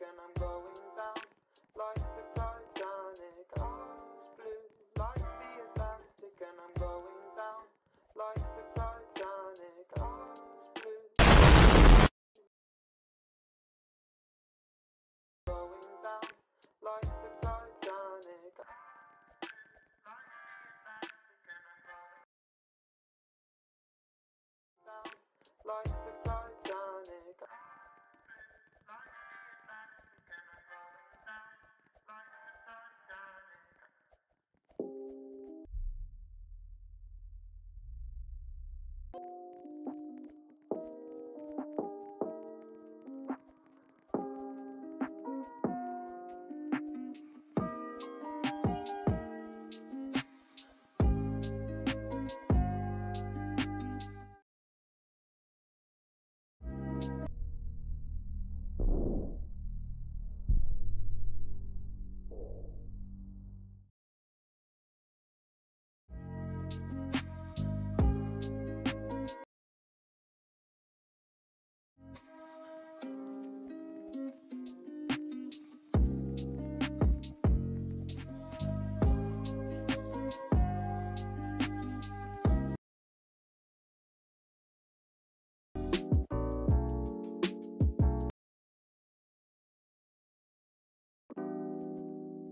and I'm going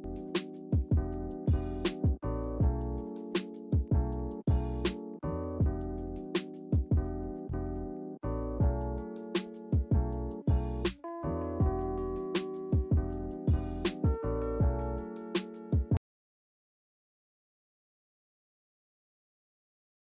you